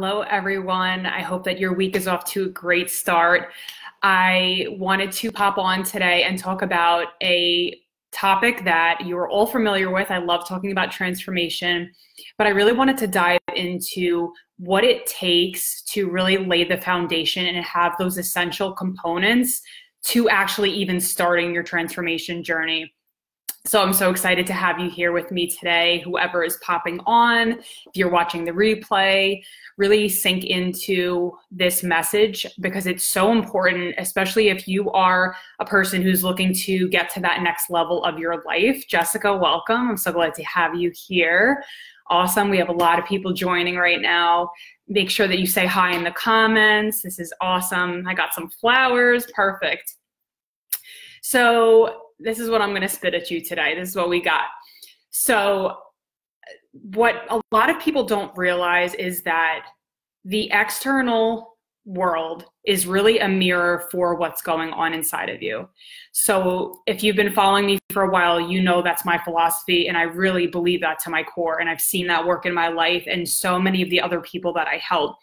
Hello, everyone. I hope that your week is off to a great start. I wanted to pop on today and talk about a topic that you're all familiar with. I love talking about transformation, but I really wanted to dive into what it takes to really lay the foundation and have those essential components to actually even starting your transformation journey. So I'm so excited to have you here with me today. Whoever is popping on, if you're watching the replay, really sink into this message because it's so important, especially if you are a person who's looking to get to that next level of your life. Jessica, welcome. I'm so glad to have you here. Awesome. We have a lot of people joining right now. Make sure that you say hi in the comments. This is awesome. I got some flowers. Perfect. So this is what I'm going to spit at you today. This is what we got. So, what a lot of people don't realize is that the external world is really a mirror for what's going on inside of you. So, if you've been following me for a while, you know that's my philosophy, and I really believe that to my core. And I've seen that work in my life and so many of the other people that I help.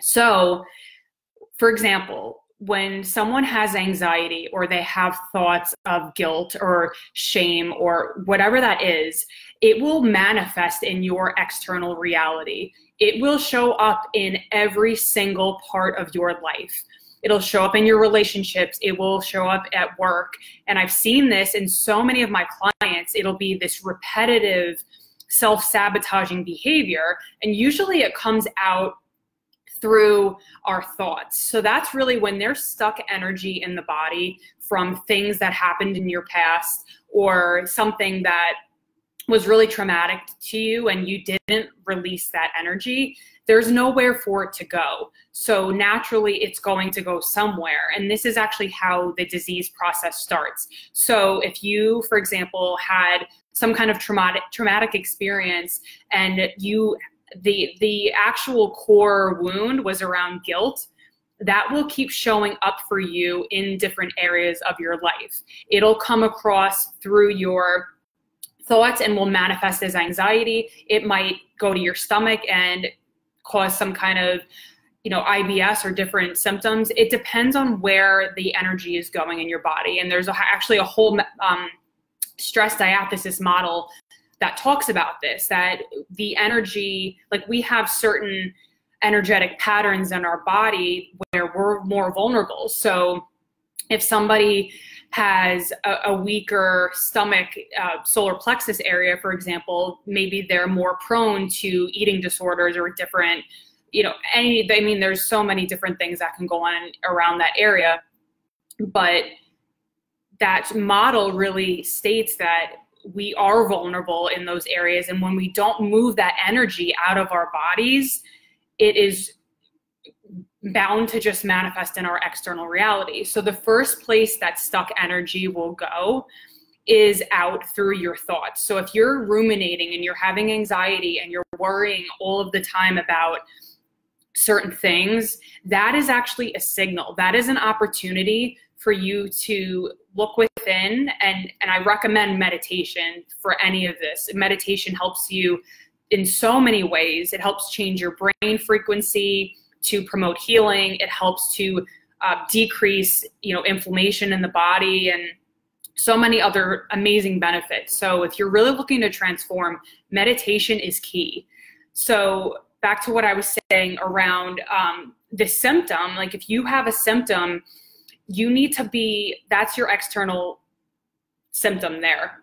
So, for example, when someone has anxiety or they have thoughts of guilt or shame or whatever that is, it will manifest in your external reality. It will show up in every single part of your life. It'll show up in your relationships. It will show up at work. And I've seen this in so many of my clients. It'll be this repetitive, self sabotaging behavior. And usually it comes out through our thoughts. So that's really when there's stuck energy in the body from things that happened in your past or something that was really traumatic to you and you didn't release that energy, there's nowhere for it to go. So naturally, it's going to go somewhere. And this is actually how the disease process starts. So if you, for example, had some kind of traumatic traumatic experience and you the the actual core wound was around guilt that will keep showing up for you in different areas of your life. It'll come across through your thoughts and will manifest as anxiety. It might go to your stomach and cause some kind of you know IBS or different symptoms. It depends on where the energy is going in your body. And there's actually a whole um, stress diathesis model that talks about this that the energy like we have certain energetic patterns in our body where we're more vulnerable. So if somebody has a, a weaker stomach uh, solar plexus area for example maybe they're more prone to eating disorders or different you know any i mean there's so many different things that can go on around that area. But that model really states that we are vulnerable in those areas. And when we don't move that energy out of our bodies, it is bound to just manifest in our external reality. So the first place that stuck energy will go is out through your thoughts. So if you're ruminating and you're having anxiety and you're worrying all of the time about certain things, that is actually a signal. That is an opportunity for you to look within and and I recommend meditation for any of this. Meditation helps you in so many ways. It helps change your brain frequency to promote healing. It helps to uh, decrease, you know, inflammation in the body and so many other amazing benefits. So if you're really looking to transform, meditation is key. So back to what I was saying around um, the symptom, like if you have a symptom you need to be that's your external symptom there.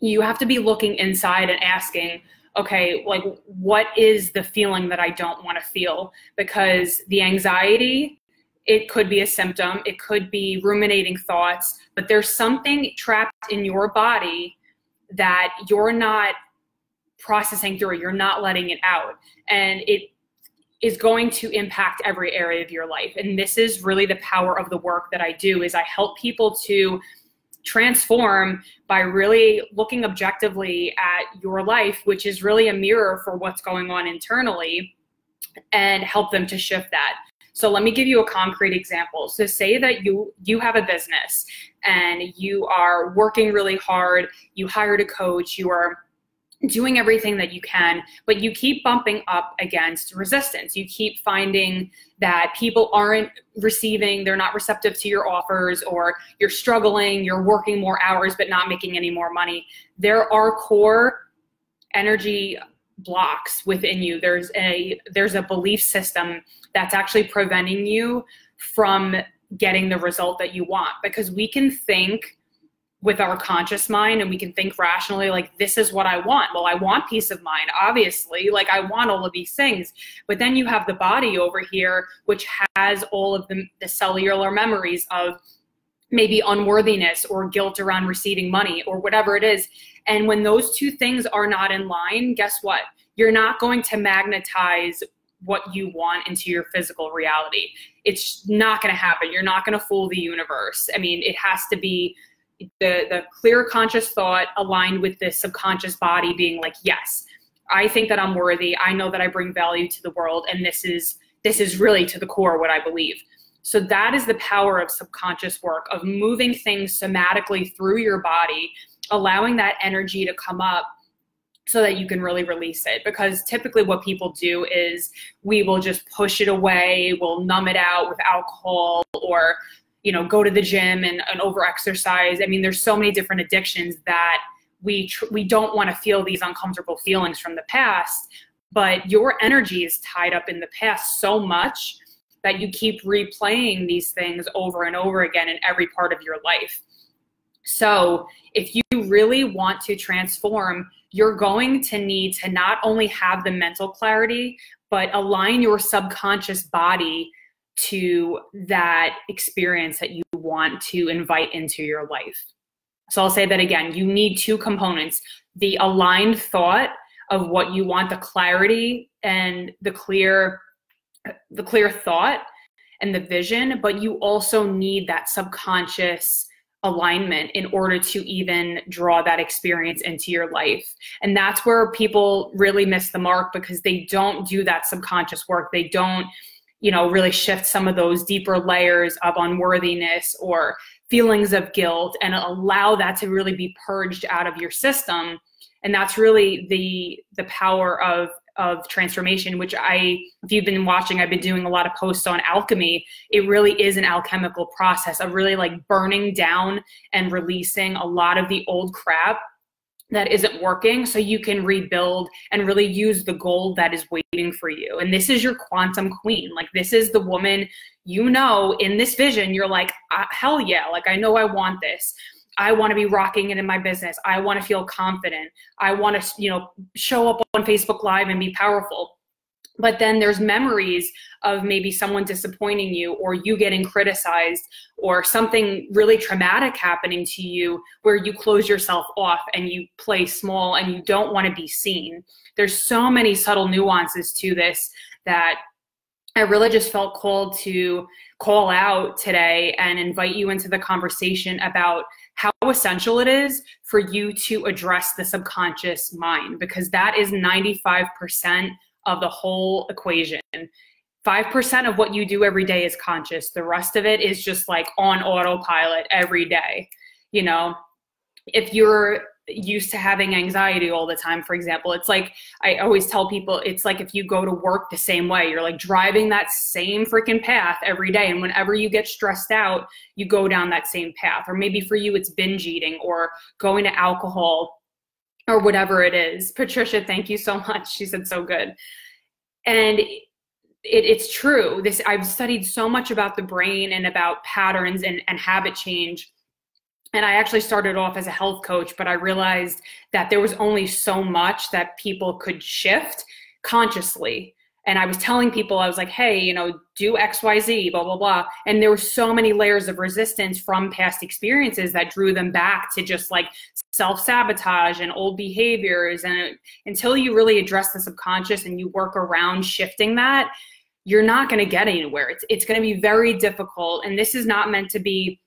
You have to be looking inside and asking okay like what is the feeling that i don't want to feel? Because the anxiety it could be a symptom it could be ruminating thoughts but there's something trapped in your body that you're not processing through you're not letting it out. And it is going to impact every area of your life. And this is really the power of the work that i do is i help people to transform by really looking objectively at your life which is really a mirror for what's going on internally and help them to shift that. So let me give you a concrete example. So say that you you have a business and you are working really hard. You hired a coach. You are doing everything that you can, but you keep bumping up against resistance. You keep finding that people aren't receiving, they're not receptive to your offers, or you're struggling, you're working more hours but not making any more money. There are core energy blocks within you. There's a there's a belief system that's actually preventing you from getting the result that you want because we can think with our conscious mind and we can think rationally like this is what i want. Well i want peace of mind obviously. Like i want all of these things. But then you have the body over here which has all of the, the cellular memories of maybe unworthiness or guilt around receiving money or whatever it is. And when those two things are not in line guess what? You're not going to magnetize what you want into your physical reality. It's not going to happen. You're not going to fool the universe. I mean it has to be the the clear conscious thought aligned with the subconscious body being like yes i think that i'm worthy. I know that i bring value to the world and this is this is really to the core what i believe. So that is the power of subconscious work of moving things somatically through your body allowing that energy to come up so that you can really release it. Because typically what people do is we will just push it away we'll numb it out with alcohol or you know go to the gym and, and over exercise i mean there's so many different addictions that we we don't want to feel these uncomfortable feelings from the past but your energy is tied up in the past so much that you keep replaying these things over and over again in every part of your life. So if you really want to transform you're going to need to not only have the mental clarity but align your subconscious body to that experience that you want to invite into your life. So I'll say that again you need two components the aligned thought of what you want, the clarity and the clear the clear thought and the vision, but you also need that subconscious alignment in order to even draw that experience into your life. And that's where people really miss the mark because they don't do that subconscious work. They don't you know, really shift some of those deeper layers of unworthiness or feelings of guilt and allow that to really be purged out of your system. And that's really the the power of of transformation, which I, if you've been watching, I've been doing a lot of posts on alchemy. It really is an alchemical process of really like burning down and releasing a lot of the old crap that isn't working so you can rebuild and really use the gold that is waiting for you. And this is your quantum queen. Like, this is the woman you know in this vision. You're like, uh, hell yeah, like, I know I want this. I want to be rocking it in my business. I want to feel confident. I want to, you know, show up on Facebook Live and be powerful but then there's memories of maybe someone disappointing you or you getting criticized or something really traumatic happening to you where you close yourself off and you play small and you don't want to be seen. There's so many subtle nuances to this that i really just felt called to call out today and invite you into the conversation about how essential it is for you to address the subconscious mind because that is 95% of the whole equation. 5% of what you do every day is conscious. The rest of it is just like on autopilot every day. You know, if you're used to having anxiety all the time, for example, it's like I always tell people it's like if you go to work the same way, you're like driving that same freaking path every day. And whenever you get stressed out, you go down that same path. Or maybe for you, it's binge eating or going to alcohol or whatever it is. Patricia, thank you so much. She said so good. And it, it's true. This I've studied so much about the brain and about patterns and, and habit change. And I actually started off as a health coach, but I realized that there was only so much that people could shift consciously and I was telling people, I was like, hey, you know, do XYZ, blah, blah, blah. And there were so many layers of resistance from past experiences that drew them back to just like self sabotage and old behaviors. And until you really address the subconscious and you work around shifting that, you're not going to get anywhere. It's, it's going to be very difficult. And this is not meant to be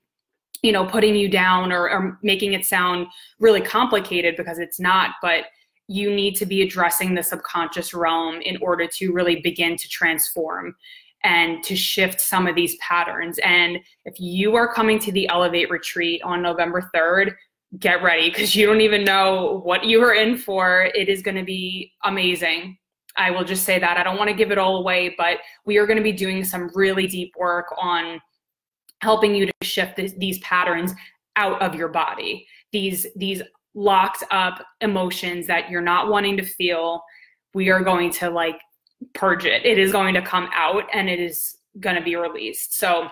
you know putting you down or, or making it sound really complicated because it's not but you need to be addressing the subconscious realm in order to really begin to transform and to shift some of these patterns. And if you are coming to the Elevate retreat on November 3rd, get ready because you don't even know what you are in for. It is going to be amazing. I will just say that. I don't want to give it all away, but we are going to be doing some really deep work on helping you to shift this, these patterns out of your body. These these locked up emotions that you're not wanting to feel, we are going to like purge it. It is going to come out and it is going to be released. So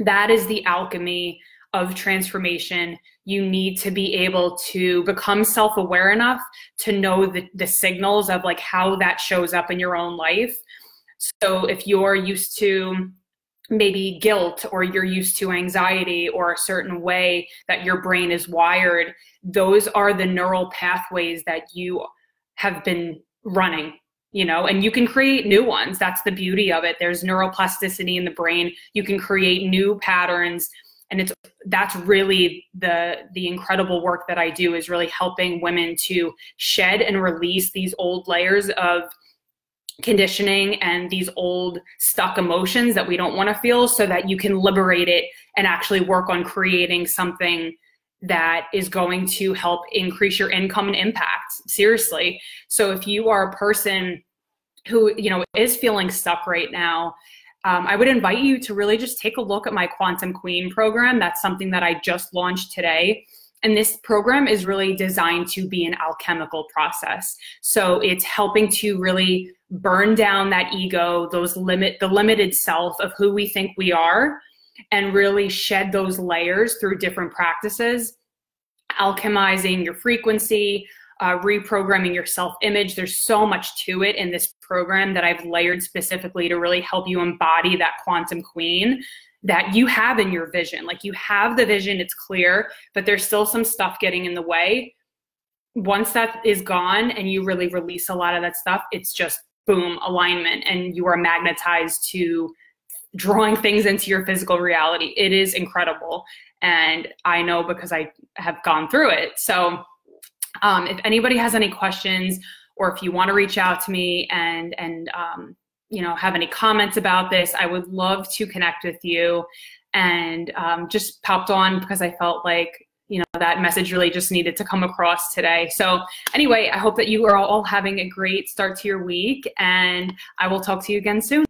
that is the alchemy of transformation. You need to be able to become self aware enough to know the, the signals of like how that shows up in your own life. So if you're used to maybe guilt or you're used to anxiety or a certain way that your brain is wired, those are the neural pathways that you have been running you know? And you can create new ones. That's the beauty of it. There's neuroplasticity in the brain. You can create new patterns. And it's that's really the the incredible work that I do is really helping women to shed and release these old layers of conditioning and these old stuck emotions that we don't want to feel so that you can liberate it and actually work on creating something that is going to help increase your income and impact seriously so if you are a person who you know is feeling stuck right now um, I would invite you to really just take a look at my Quantum Queen program. That's something that I just launched today. And this program is really designed to be an alchemical process. So it's helping to really burn down that ego, those limit, the limited self of who we think we are, and really shed those layers through different practices, alchemizing your frequency, uh, reprogramming your self image. There's so much to it in this program that I've layered specifically to really help you embody that quantum queen that you have in your vision. Like you have the vision, it's clear, but there's still some stuff getting in the way. Once that is gone and you really release a lot of that stuff, it's just boom, alignment, and you are magnetized to drawing things into your physical reality. It is incredible. And I know because I have gone through it. So um, if anybody has any questions or if you want to reach out to me and and um, you know have any comments about this, I would love to connect with you. And um, just popped on because I felt like you know that message really just needed to come across today. So anyway, I hope that you are all having a great start to your week, and I will talk to you again soon.